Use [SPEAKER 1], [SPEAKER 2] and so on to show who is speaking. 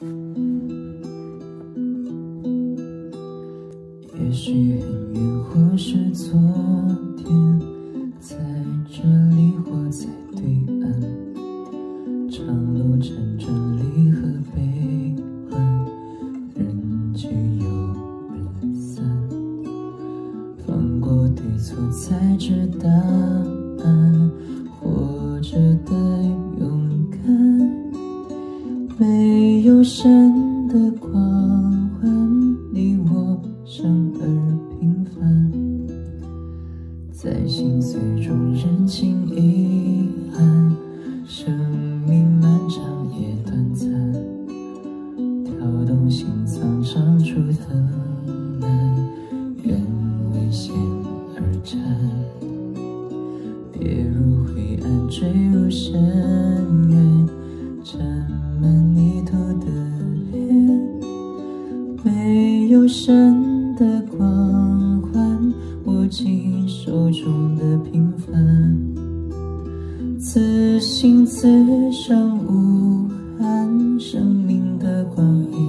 [SPEAKER 1] 也许很远，或是昨天，在这里或在对岸，长路辗转，离合悲欢，人聚又人散，放过对错，才知答案，活着的勇敢，没有神的光环，你我。生而平凡，在心碎中认清遗憾。生命漫长也短暂，跳动心脏长出藤蔓，愿为险而战。跌入灰暗，坠入深有神。的光环，握紧手中的平凡，此心此生无憾，生命的光阴。